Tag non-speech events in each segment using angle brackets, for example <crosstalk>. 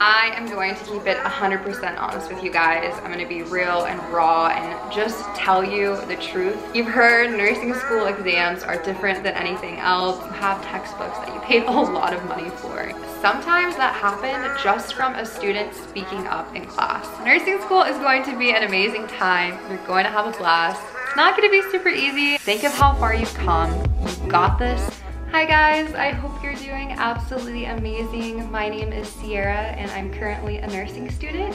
I am going to keep it 100% honest with you guys. I'm gonna be real and raw and just tell you the truth. You've heard nursing school exams are different than anything else. You have textbooks that you paid a lot of money for. Sometimes that happened just from a student speaking up in class. Nursing school is going to be an amazing time. You're going to have a blast. It's not gonna be super easy. Think of how far you've come. You've got this. Hi guys, I hope you're doing absolutely amazing. My name is Sierra and I'm currently a nursing student.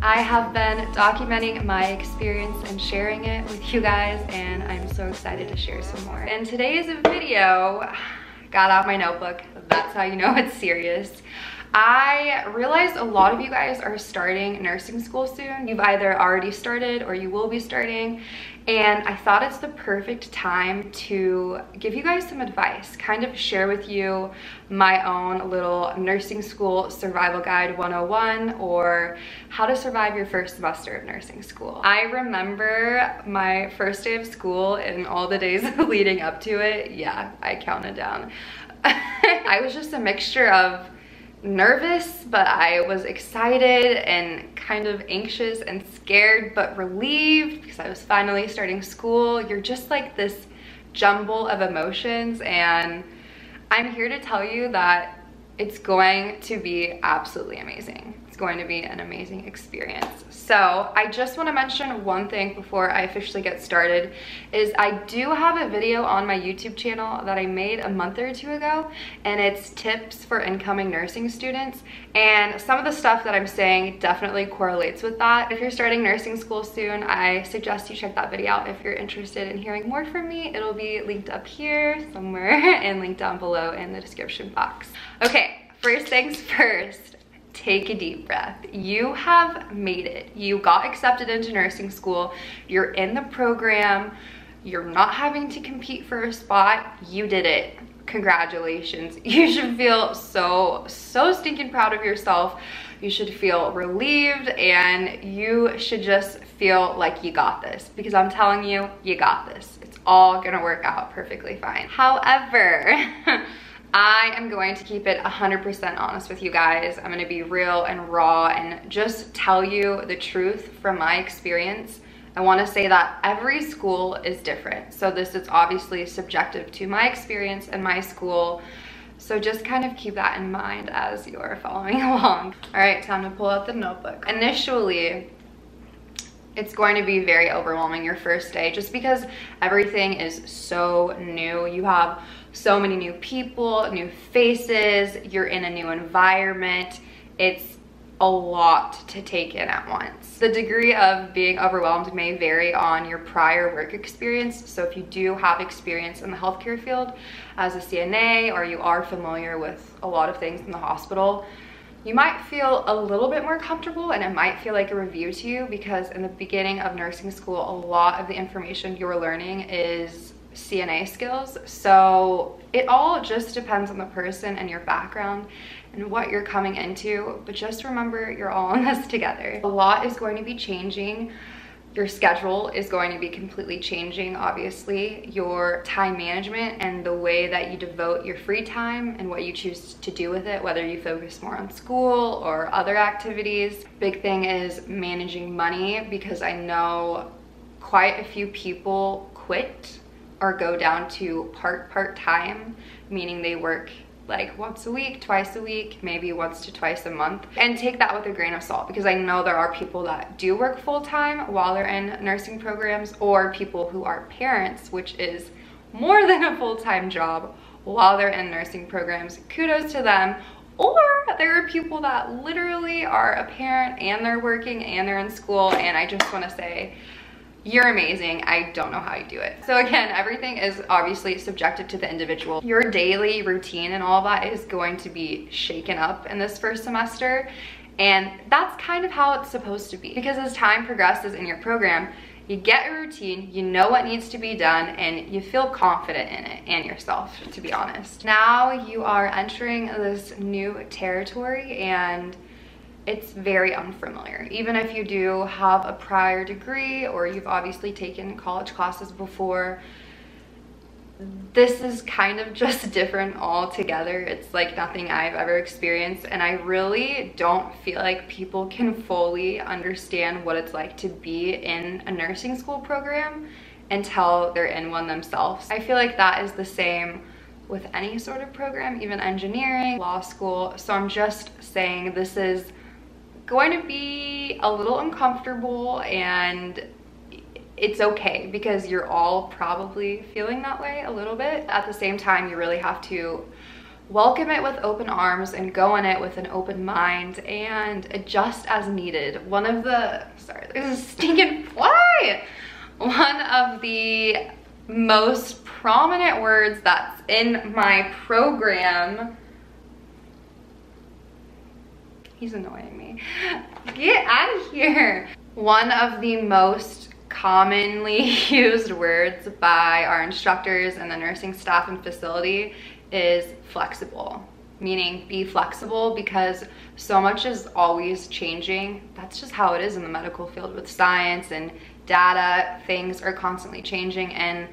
I have been documenting my experience and sharing it with you guys and I'm so excited to share some more. In today's video, <sighs> got out my notebook. That's how you know it's serious. I realized a lot of you guys are starting nursing school soon. You've either already started or you will be starting. And I thought it's the perfect time to give you guys some advice, kind of share with you my own little nursing school survival guide 101 or how to survive your first semester of nursing school. I remember my first day of school and all the days <laughs> leading up to it. Yeah, I counted down. <laughs> I was just a mixture of nervous, but I was excited and kind of anxious and scared, but relieved because I was finally starting school. You're just like this jumble of emotions and I'm here to tell you that it's going to be absolutely amazing going to be an amazing experience. So I just want to mention one thing before I officially get started is I do have a video on my YouTube channel that I made a month or two ago and it's tips for incoming nursing students and some of the stuff that I'm saying definitely correlates with that. If you're starting nursing school soon, I suggest you check that video out if you're interested in hearing more from me. It'll be linked up here somewhere <laughs> and linked down below in the description box. Okay, first things <laughs> first take a deep breath. You have made it. You got accepted into nursing school. You're in the program. You're not having to compete for a spot. You did it. Congratulations. <laughs> You should feel so, so stinking proud of yourself. You should feel relieved and you should just feel like you got this because I'm telling you, you got this. It's all gonna work out perfectly fine. However, <laughs> I am going to keep it 100% honest with you guys. I'm gonna be real and raw and just tell you the truth from my experience. I wanna say that every school is different. So this is obviously subjective to my experience and my school. So just kind of keep that in mind as you're following <laughs> along. All right, time to pull out the notebook. Initially, it's going to be very overwhelming your first day just because everything is so new. You have so many new people, new faces, you're in a new environment. It's a lot to take in at once. The degree of being overwhelmed may vary on your prior work experience. So if you do have experience in the healthcare field as a CNA or you are familiar with a lot of things in the hospital, you might feel a little bit more comfortable and it might feel like a review to you because in the beginning of nursing school, a lot of the information you're learning is CNA skills. So it all just depends on the person and your background and what you're coming into. But just remember, you're all in <laughs> this together. A lot is going to be changing. Your schedule is going to be completely changing, obviously. Your time management and the way that you devote your free time and what you choose to do with it, whether you focus more on school or other activities. Big thing is managing money because I know quite a few people quit or go down to part part time, meaning they work like once a week, twice a week, maybe once to twice a month. And take that with a grain of salt because I know there are people that do work full time while they're in nursing programs or people who are parents, which is more than a full-time job while they're in nursing programs. Kudos to them. Or there are people that literally are a parent and they're working and they're in school and I just wanna say, you're amazing. I don't know how you do it. So again, everything is obviously subjective to the individual. Your daily routine and all that is going to be shaken up in this first semester. And that's kind of how it's supposed to be. Because as time progresses in your program, you get a routine, you know what needs to be done, and you feel confident in it and yourself, to be honest. Now you are entering this new territory and it's very unfamiliar. Even if you do have a prior degree or you've obviously taken college classes before, this is kind of <laughs> just different altogether. It's like nothing I've ever experienced and I really don't feel like people can fully understand what it's like to be in a nursing school program until they're in one themselves. I feel like that is the same with any sort of program, even engineering, law school. So I'm just saying this is going to be a little uncomfortable and it's okay because you're all probably feeling that way a little bit. At the same time, you really have to welcome it with open arms and go in it with an open mind and adjust as needed. One of the, sorry, there's a stinking <laughs> fly. One of the most prominent words that's in my program He's annoying. <laughs> Get out of here. One of the most commonly <laughs> used words by our instructors and the nursing staff and facility is flexible meaning be flexible because so much is always changing. That's just how it is in the medical field with science and data. Things are constantly changing and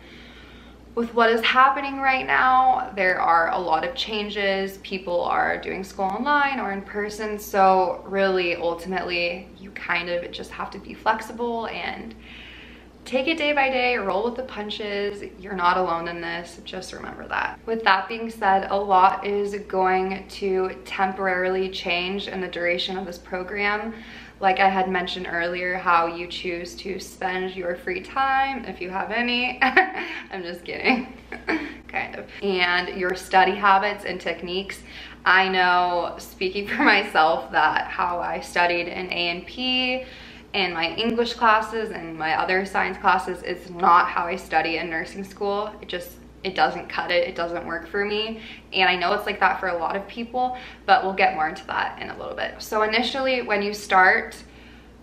with what is happening right now, there are a lot of changes. People are doing school online or in person. So really, ultimately, you kind of just have to be flexible and take it day by day, roll with the punches. You're not alone in this, just remember that. With that being said, a lot is going to temporarily change in the duration of this program. Like I had mentioned earlier, how you choose to spend your free time, if you have any. <laughs> I'm just kidding, <laughs> kind of. And your study habits and techniques. I know, speaking for <laughs> myself, that how I studied in A&P, in my English classes and my other science classes is not how I study in nursing school. It just, it doesn't cut it, it doesn't work for me. And I know it's like that for a lot of people, but we'll get more into that in a little bit. So initially when you start,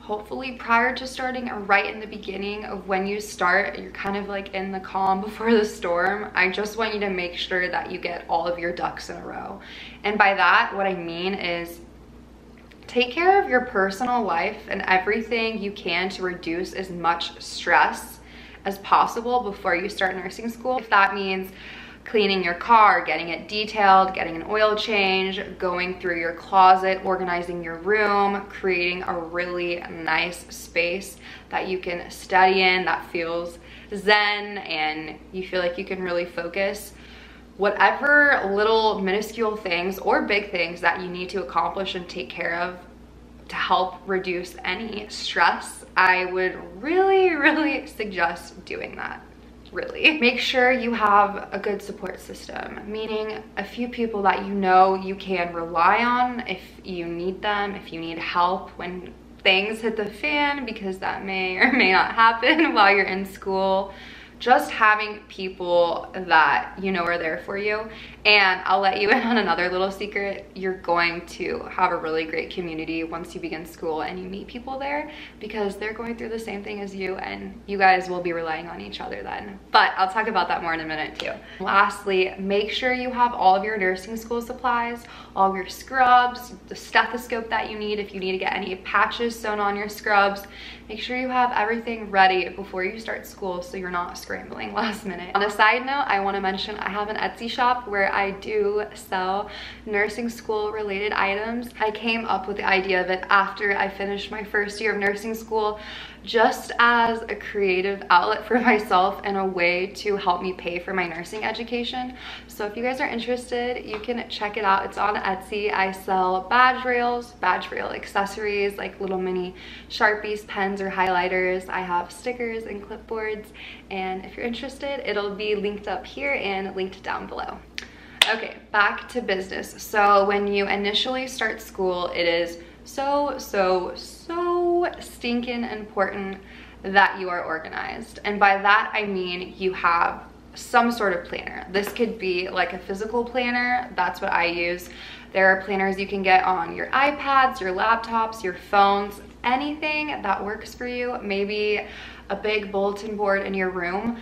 hopefully prior to starting or right in the beginning of when you start, you're kind of like in the calm <laughs> before the storm. I just want you to make sure that you get all of your ducks in a row. And by that, what I mean is Take care of your personal life and everything you can to reduce as much stress as possible before you start nursing school. If that means cleaning your car, getting it detailed, getting an oil change, going through your closet, organizing your room, creating a really nice space that you can study in that feels zen and you feel like you can really focus whatever little minuscule things or big things that you need to accomplish and take care of to help reduce any stress, I would really, <laughs> really suggest doing that really. Make sure you have a good support system, meaning a few people that you know you can rely on if you need them, if you need help when things hit the fan, because that may or may not happen <laughs> while you're in school just having people that you know are there for you. And I'll let you <laughs> in on another little secret. You're going to have a really great community once you begin school and you meet people there because they're going through the same thing as you and you guys will be relying on each other then. But I'll talk about that more in a minute too. Lastly, make sure you have all of your nursing school supplies, all of your scrubs, the stethoscope that you need if you need to get any patches sewn on your scrubs. Make sure you have everything ready before you start school so you're not scrambling <laughs> last minute. On a side note, I wanna mention I have an Etsy shop where I do sell nursing school related items. I came up with the idea of it after I finished my first year of nursing school just as a creative outlet for <laughs> myself and a way to help me pay for my nursing education. So if you guys are interested, you can check it out. It's on Etsy. I sell badge rails, badge rail accessories, like little mini Sharpies, pens, or highlighters. I have stickers and clipboards. And if you're interested, it'll be linked up here and linked down below. Okay, back to business. So when you initially start school, it is so, so, so stinking important that you are organized. And by that, I mean you have some sort of planner. This could be like a physical planner. That's what I use. There are planners you can get on your iPads, your laptops, your phones, anything that works for you. Maybe a big bulletin board in your room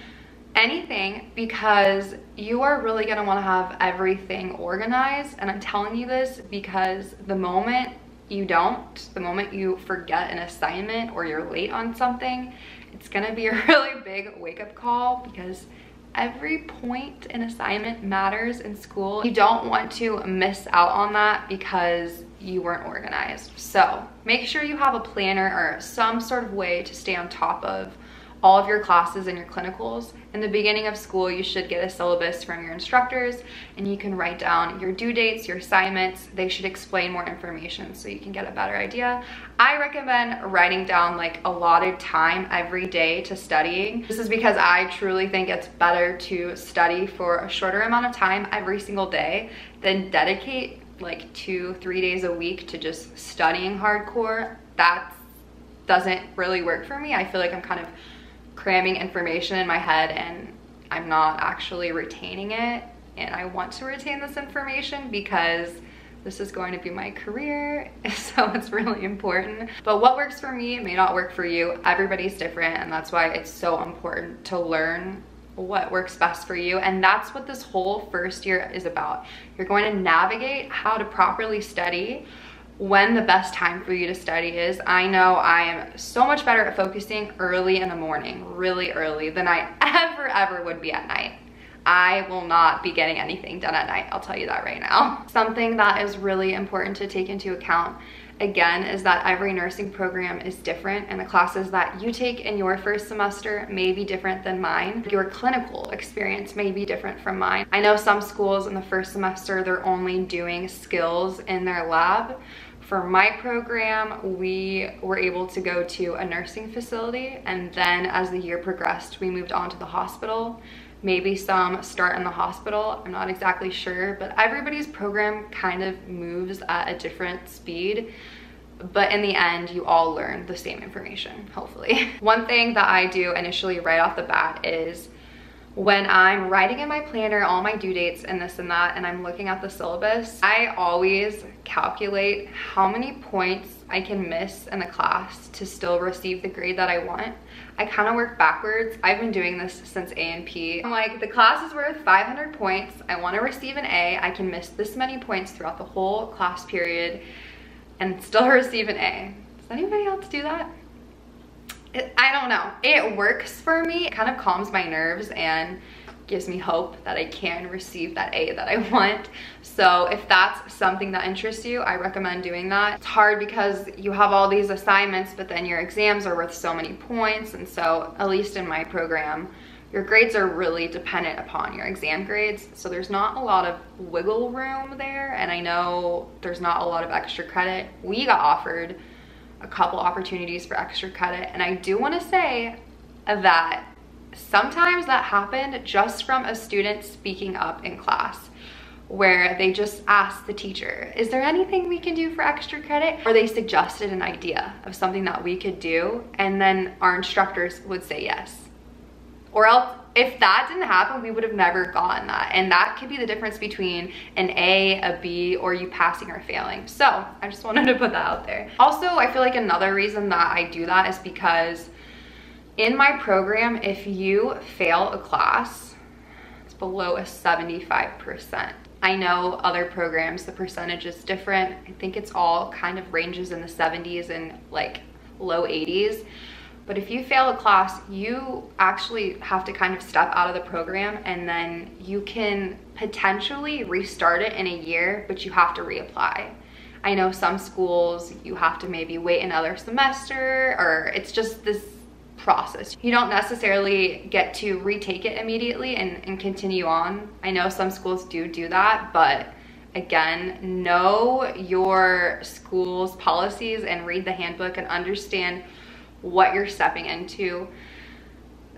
anything because you are really gonna wanna have everything organized and I'm telling you this because the moment you don't, the moment you forget an assignment or you're late on something, it's gonna be a <laughs> really big wake up call because every point and assignment matters in school. You don't want to miss out on that because you weren't organized. So make sure you have a planner or some sort of way to stay on top of all of your classes and your clinicals. In the beginning of school, you should get a syllabus from your instructors and you can write down your due dates, your assignments. They should explain more information so you can get a better idea. I recommend writing down like a time every day to studying. This is because I truly think it's better to study for a shorter amount of time every single day than dedicate like two, three days a week to just studying hardcore. That doesn't really work for me. I feel like I'm kind of cramming information in my head and I'm not actually retaining it. And I want to retain this information because this is going to be my career, <laughs> so it's really important. But what works for me may not work for you. Everybody's different, and that's why it's so important to learn what works best for you. And that's what this whole first year is about. You're going to navigate how to properly study when the best time for you to study is. I know I am so much better at focusing early in the morning, really early, than I ever, ever would be at night. I will not be getting anything done at night, I'll tell you that right now. Something that is really important to take into account again is that every nursing program is different and the classes that you take in your first semester may be different than mine. Your clinical experience may be different from mine. I know some schools in the first semester, they're only doing skills in their lab. For my program, we were able to go to a nursing facility and then as the year progressed, we moved on to the hospital. Maybe some start in the hospital, I'm not exactly sure, but everybody's program kind of moves at a different speed but in the end, you all learn the same information, hopefully. <laughs> One thing that I do initially right off the bat is when I'm writing in my planner all my due dates and this and that, and I'm looking at the syllabus, I always calculate how many points I can miss in the class to still receive the grade that I want. I kind of work backwards. I've been doing this since A&P. I'm like, the class is worth 500 points. I want to receive an A. I can miss this many points throughout the whole class period and still <laughs> receive an A. Does anybody else do that? It, I don't know. It works for me. It kind of calms my nerves and gives me hope that I can receive that A that I <laughs> want. So if that's something that interests you, I recommend doing that. It's hard because you have all these assignments, but then your exams are worth so many points. And so at least in my program, your grades are really dependent upon your exam grades. So there's not a lot of wiggle room there. And I know there's not a lot of extra credit. We got offered a couple opportunities for extra credit. And I do wanna say that sometimes that happened just from a student speaking up in class where they just asked the teacher, is there anything we can do for extra credit? Or they suggested an idea of something that we could do and then our instructors would say yes. Or else, if that didn't happen, we would have never gotten that. And that could be the difference between an A, a B, or you passing or failing. So I just wanted to put that out there. Also, I feel like another reason that I do that is because in my program, if you fail a class, it's below a 75%. I know other programs, the percentage is different. I think it's all kind of ranges in the 70s and like low 80s. But if you fail a class, you actually have to kind of step out of the program and then you can potentially restart it in a year, but you have to reapply. I know some schools, you have to maybe wait another semester or it's just this process. You don't necessarily get to retake it immediately and, and continue on. I know some schools do do that, but again, know your school's policies and read the handbook and understand what you're stepping into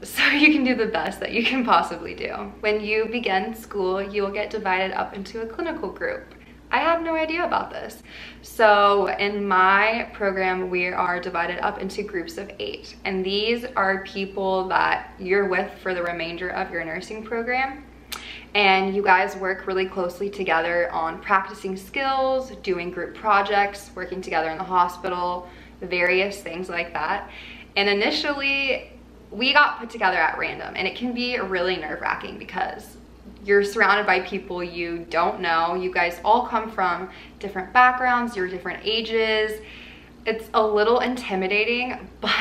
so <laughs> you can do the best that you can possibly do. When you begin school, you will get divided up into a clinical group. I have no idea about this. So in my program, we are divided up into groups of eight. And these are people that you're with for the remainder of your nursing program. And you guys work really closely together on practicing skills, doing group projects, working together in the hospital, various things like that. And initially, we got put together at random and it can be really nerve wracking because you're surrounded by people you don't know. You guys all come from different backgrounds, you're different ages. it's a little intimidating, <laughs> but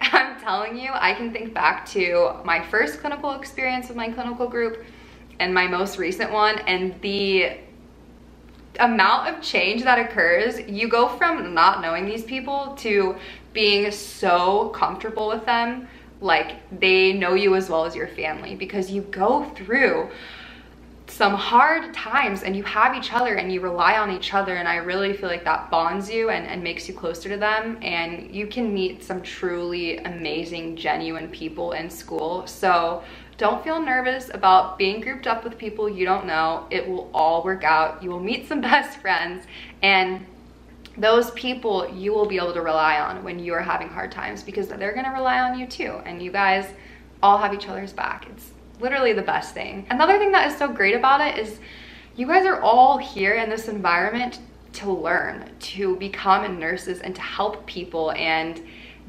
I'm telling you, I can think back to my first clinical experience with my clinical group and my most recent one and the amount of change that occurs, you go from not knowing these people to being so comfortable with them, like they know you as well as your family because you go through some hard times and you have each other and you rely on each other and I really feel like that bonds you and, and makes you closer to them and you can meet some truly amazing genuine people in school. So don't feel nervous about being grouped up with people you don't know. It will all work out. You will meet some <laughs> best friends and those people you will be able to rely on when you're having hard times because they're gonna rely on you too and you guys all have each other's back. It's literally the best thing. Another thing that is so great about it is you guys are all here in this environment to learn, to become nurses and to help people and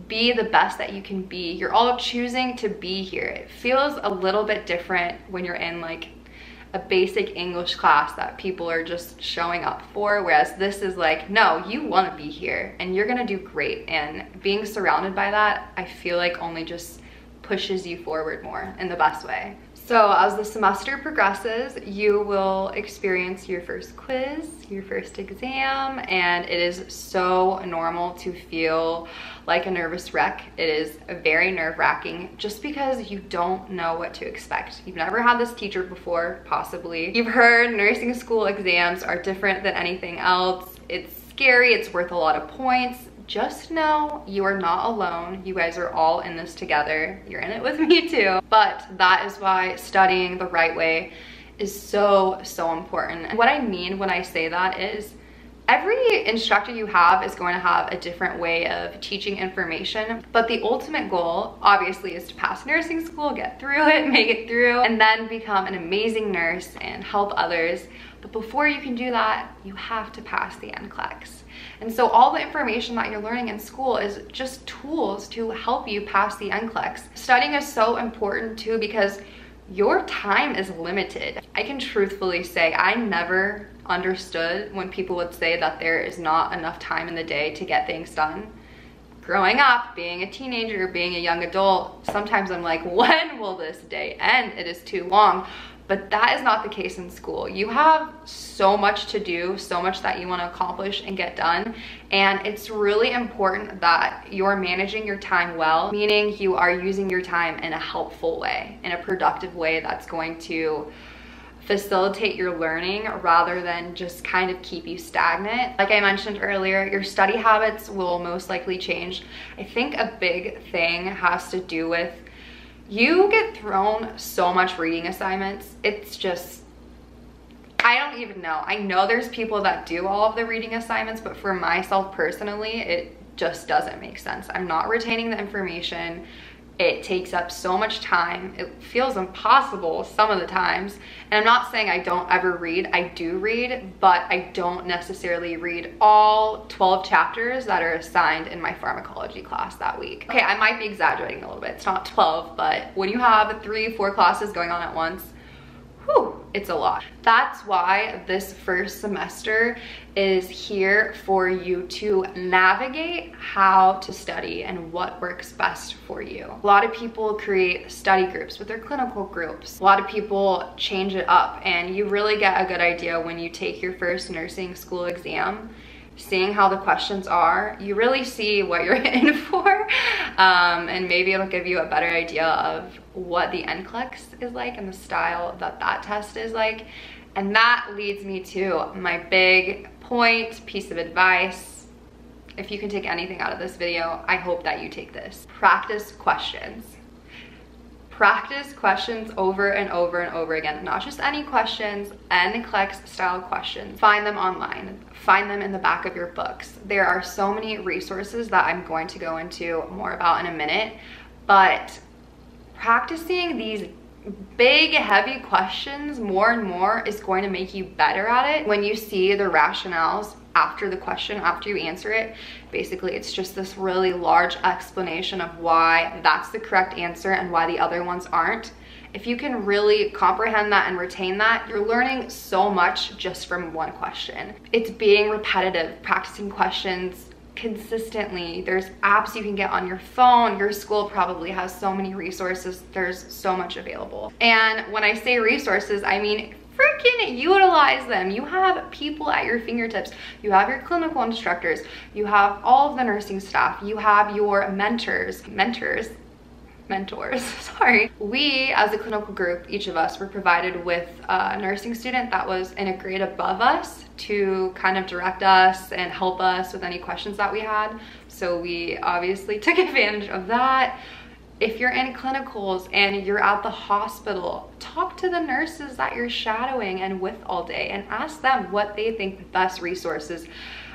be the best that you can be. You're all choosing to be here. It feels a little bit different when you're in like a basic English class that people are just showing up for, whereas this is like, no, you wanna be here and you're gonna do great. And being surrounded by that, I feel like only just pushes you forward more in the best way. So as the semester progresses, you will experience your first quiz, your first exam, and it is so normal to feel like a nervous wreck. It is very nerve wracking just because you don't know what to expect. You've never had this teacher before, possibly. You've heard nursing school exams are different than anything else. It's scary, it's worth a lot of points, just know you are not alone. You guys are all in this together. You're in it with <laughs> me too. But that is why studying the right way is so, so important. And what I mean when I say that is every instructor you have is going to have a different way of teaching information, but the ultimate goal obviously is to pass nursing school, get through it, <laughs> make it through, and then become an amazing nurse and help others. But before you can do that, you have to pass the NCLEX. And so all the information that you're learning in school is just tools to help you pass the NCLEX. Studying is so important too because your time is limited. I can truthfully say I never understood when people would say that there is not enough time in the day to get things done. Growing up, being a teenager, being a young adult, sometimes I'm like, <laughs> when will this day end? It is too long but that is not the case in school. You have so much to do, so much that you want to accomplish and get done. And it's really important that you're managing your time well, meaning you are using your time in a helpful way, in a productive way that's going to facilitate your learning rather than just kind of keep you stagnant. Like I mentioned earlier, your study habits will most likely change. I think a big thing has to do with you get thrown so much reading assignments. It's just, I don't even know. I know there's people that do all of the reading assignments, but for myself personally, it just doesn't make sense. I'm not retaining the information. It takes up so much time. It feels impossible some of the times. And I'm not saying I don't ever read. I do read, but I don't necessarily read all 12 chapters that are assigned in my pharmacology class that week. Okay, I might be exaggerating a little bit. It's not 12, but when you have three, four classes going on at once, whew, it's a lot. That's why this first semester is here for you to navigate how to study and what works best for you. A lot of people create study groups with their clinical groups. A lot of people change it up and you really get a good idea when you take your first nursing school exam seeing how the questions are, you really see what you're <laughs> in for. Um, and maybe it'll give you a better idea of what the NCLEX is like and the style that that test is like. And that leads me to my big point, piece of advice. If you can take anything out of this video, I hope that you take this. Practice questions. Practice questions over and over and over again. Not just any questions, NCLEX style questions. Find them online. Find them in the back of your books. There are so many resources that I'm going to go into more about in a minute, but practicing these big heavy questions more and more is going to make you better at it when you see the rationales after the question after you answer it basically it's just this really large explanation of why that's the correct answer and why the other ones aren't if you can really comprehend that and retain that you're learning so much just from one question it's being repetitive practicing questions consistently. There's apps you can get on your phone. Your school probably has so many resources. There's so much available. And when I say resources, I mean freaking utilize them. You have people at your fingertips. You have your clinical instructors. You have all of the nursing staff. You have your mentors. Mentors? mentors, <laughs> sorry. We, as a clinical group, each of us were provided with a nursing student that was in a grade above us to kind of direct us and help us with any questions that we had. So we obviously <laughs> took advantage of that if you're in clinicals and you're at the hospital, talk to the nurses that you're shadowing and with all day and ask them what they think the best resources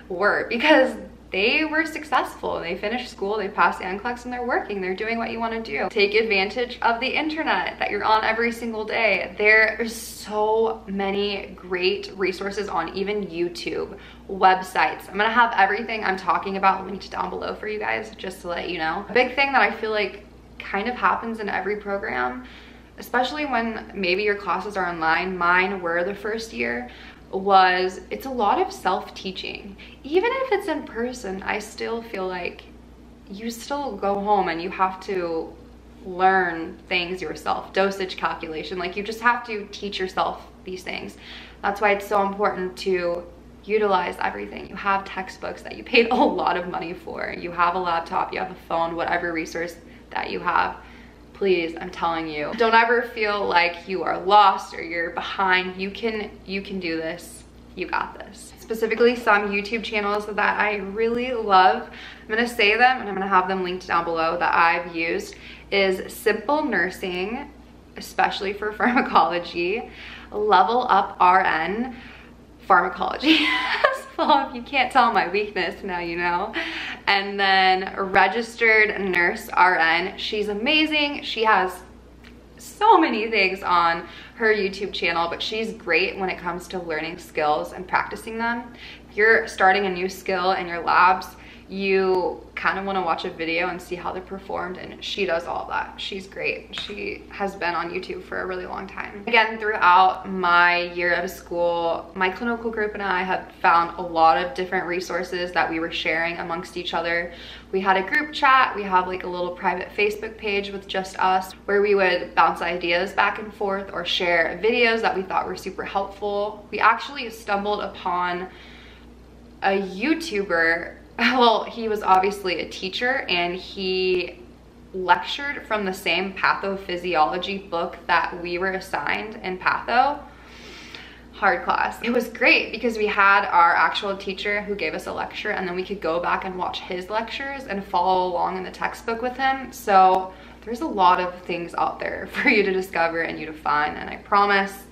were because they were successful. They finished school, they passed the NCLEX and they're working. They're doing what you want to do. Take advantage of the internet that you're on every single day. There are so many great resources on even YouTube, websites. I'm gonna have everything I'm talking about linked down below for you guys just to let you know. A big thing that I feel like kind of happens in every program, especially when maybe your classes are online. Mine were the first year was it's a lot of self-teaching. Even if it's in person, I still feel like you still go home and you have to learn things yourself. Dosage calculation, like you just have to teach yourself these things. That's why it's so important to utilize everything. You have textbooks that you paid a lot of money for. You have a laptop, you have a phone, whatever resource that you have, please, I'm telling you, don't ever feel like you are lost or you're behind. You can, you can do this. You got this. Specifically some YouTube channels that I really love. I'm gonna say them and I'm gonna have them linked down below that I've used is Simple Nursing, especially for <laughs> pharmacology, Level Up RN, pharmacology. <laughs> so if you can't tell my weakness, now you know. And then registered nurse RN. She's amazing. She has so many things on her YouTube channel, but she's great when it comes to learning skills and practicing them. If you're starting a new skill in your labs, you kind of want to watch a video and see how they performed and she does all that. She's great. She has been on youtube for a really long time. Again throughout my year out of school my clinical group and i have found a lot of different resources that we were sharing amongst each other. We had a group chat we have like a little private facebook page with just us where we would bounce ideas back and forth or share videos that we thought were super helpful. We actually stumbled upon a youtuber <laughs> well, he was obviously a teacher and he lectured from the same pathophysiology book that we were assigned in patho hard class. It was great because we had our actual teacher who gave us a lecture and then we could go back and watch his lectures and follow along in the textbook with him. So there's a lot of things out there <laughs> for you to discover and you to find and I promise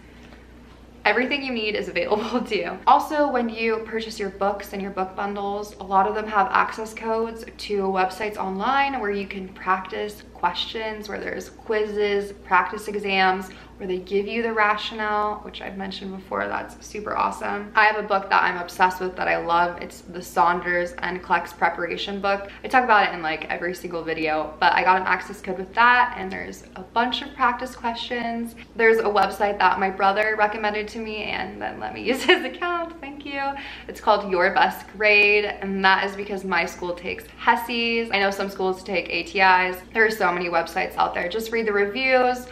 everything you need is available <laughs> to you. Also, when you purchase your books and your book bundles, a lot of them have access codes to websites online where you can practice questions, where there's quizzes, practice exams, where they give you the rationale, which I've mentioned before, that's super awesome. I have a book that I'm obsessed with that I love. It's the Saunders and NCLEX preparation book. I talk about it in like every single video, but I got an access code with that and there's a bunch of practice questions. There's a website that my brother recommended to me and then let me <laughs> use his account, thank you. It's called Your Best Grade and that is because my school takes HESIs. I know some schools take ATIs. There are so many websites out there. Just read the reviews.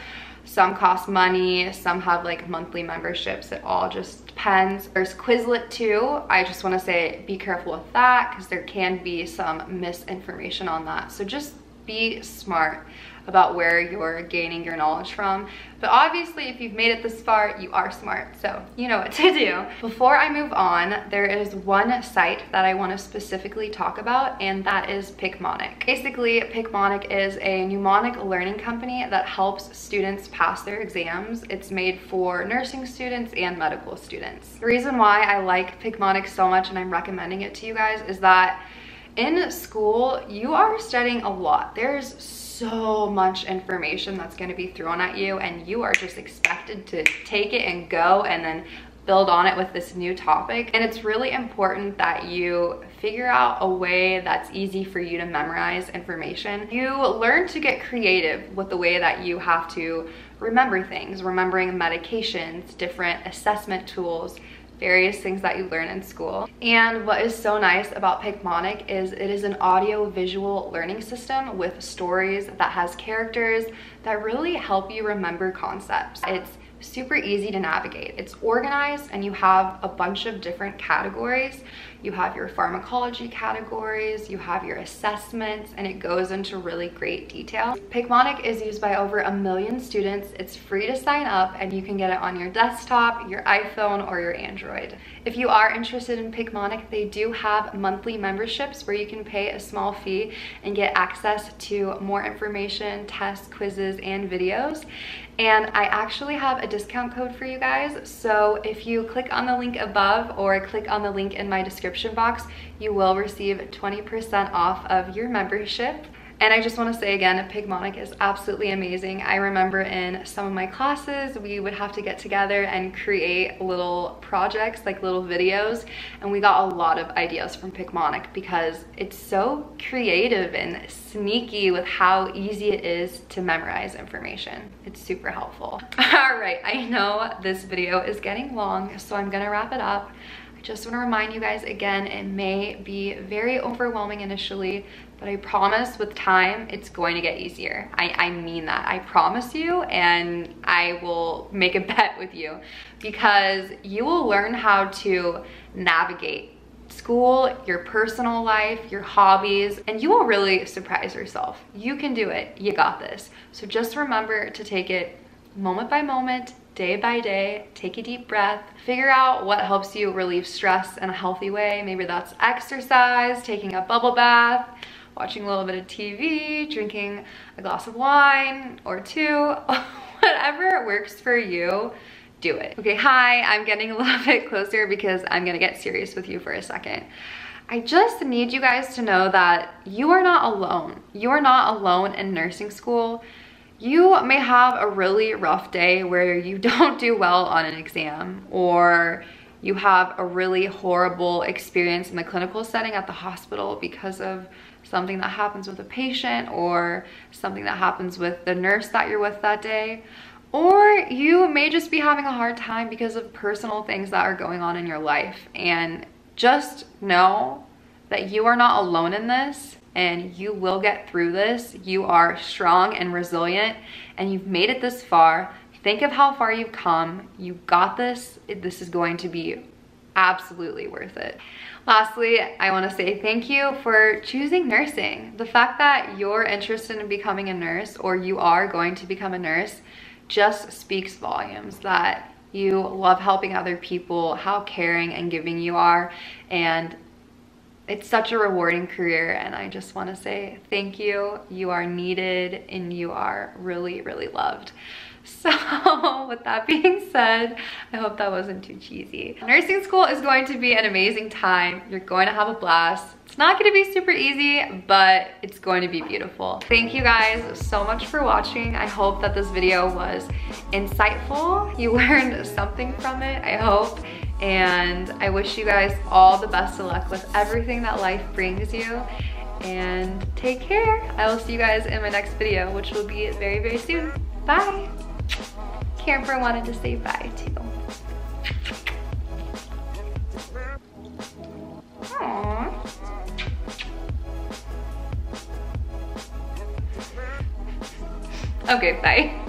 Some cost money, some have like monthly memberships. It all just depends. There's Quizlet too. I just wanna say be careful with that because there can be some misinformation on that. So just be smart about where you're gaining your knowledge from. But obviously, if you've made it this far, you are smart, so you know what <laughs> to do. Before I move on, there is one site that I wanna specifically talk about, and that is Picmonic. Basically, Picmonic is a mnemonic learning company that helps students pass their exams. It's made for nursing students and medical students. The reason why I like Picmonic so much and I'm recommending it to you guys is that in school, you are studying a lot. There's so much information that's going to be thrown at you and you are just expected to take it and go and then build on it with this new topic. And it's really important that you figure out a way that's easy for you to memorize information. You learn to get creative with the way that you have to remember things, remembering medications, different assessment tools, various things that you learn in school. And what is so nice about Picmonic is it is an audio visual learning system with stories that has characters that really help you remember concepts. It's super easy to navigate. It's organized and you have a bunch of different categories. You have your pharmacology categories, you have your assessments, and it goes into really great detail. Picmonic is used by over a million students. It's free to sign up and you can get it on your desktop, your iPhone, or your Android. If you are interested in Picmonic, they do have monthly memberships where you can pay a small fee and get access to more information, tests, quizzes, and videos. And I actually have a discount code for you guys. So if you click on the link above or click on the link in my description box, you will receive 20% off of your membership. And I just want to say again, Picmonic is absolutely amazing. I remember in some of my classes, we would have to get together and create little projects, like little videos. And we got a lot of ideas from Picmonic because it's so creative and sneaky with how easy it is to memorize information. It's super helpful. <laughs> All right, I know this video is getting long, so I'm gonna wrap it up. I just want to remind you guys again, it may be very overwhelming initially, but I promise with time, it's going to get easier. I, I mean that. I promise you, and I will make a <laughs> bet with you because you will learn how to navigate school, your personal life, your hobbies, and you will really surprise yourself. You can do it. You got this. So just remember to take it moment by moment, day by day, take a deep breath, figure out what helps you relieve stress in a healthy way. Maybe that's exercise, taking a bubble bath, watching a little bit of TV, drinking a glass of wine or two, <laughs> whatever works for you, do it. Okay, hi, I'm getting a little <laughs> bit closer because I'm gonna get serious with you for a second. I just need you guys to know that you are not alone. You are not alone in nursing school. You may have a really rough day where you <laughs> don't do well on an exam or you have a really horrible experience in the clinical setting at the hospital because of something that happens with a patient or something that happens with the nurse that you're with that day. Or you may just be having a hard time because of personal things that are going on in your life. And just know that you are not alone in this and you will get through this. You are strong and resilient and you've made it this far. Think of how far you've come. You got this. This is going to be absolutely worth it. Lastly, I wanna say thank you for choosing nursing. The fact that you're interested in becoming a nurse or you are going to become a nurse just speaks volumes that you love helping other people, how caring and giving you are, and it's such a rewarding career and I just want to say thank you. You are needed and you are really, really loved. <laughs> So with that being said, I hope that wasn't too cheesy. Nursing school is going to be an amazing time. You're going to have a blast. It's not gonna be super easy, but it's going to be beautiful. Thank you guys so much for watching. I hope that this video was insightful. You <laughs> learned something from it, I hope and I wish you guys all the best of luck with everything that life brings you and take care. I will see you guys in my next video, which will be very, very soon. Bye. Camper wanted to say bye too. Aww. Okay, bye. <laughs>